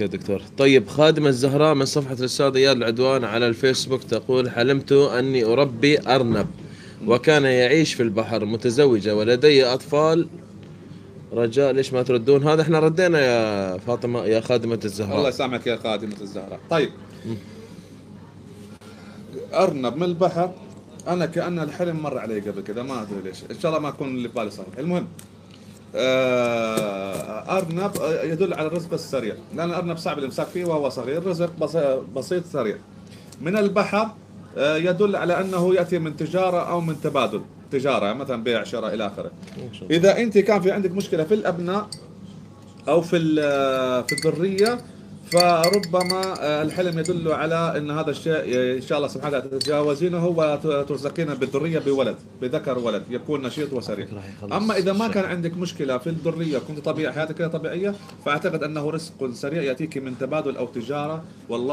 يا دكتور. طيب خادمة الزهراء من صفحة الأستاذ إياد العدوان على الفيسبوك تقول حلمت أني أربي أرنب وكان يعيش في البحر متزوجة ولدي أطفال. رجاء ليش ما تردون؟ هذا إحنا ردينا يا فاطمة يا خادمة الله الزهراء يسامحك يا خادمة الزهراء. طيب. أرنب من البحر أنا كأن الحلم مر علي قبل كذا ما أدري ليش. إن شاء الله ما أكون اللي في بالي صحيح المهم آه، أرنب يدل على الرزق السريع. لأن الأرنب صعب الإمساك فيه وهو صغير. رزق بس- بسيط سريع. من البحر آه، يدل على أنه يأتي من تجارة أو من تبادل. تجارة مثلا بيع شراء إلى آخره. إذا أنت كان في عندك مشكلة في الأبناء أو في ال- في الذرية فربما آه، الحلم يدل على إن هذا الشيء آه، إن شاء الله سبحانه وتعالى تتجاوزينه وترزقين بالذرية بولد بذكر ولد يكون نشيط وسريع. أما إذا ما كان عندك مشكلة في الذرية كنت طبيعي حياتك طبيعية فأعتقد أنه رزق سريع يأتيك من تبادل أو تجارة والله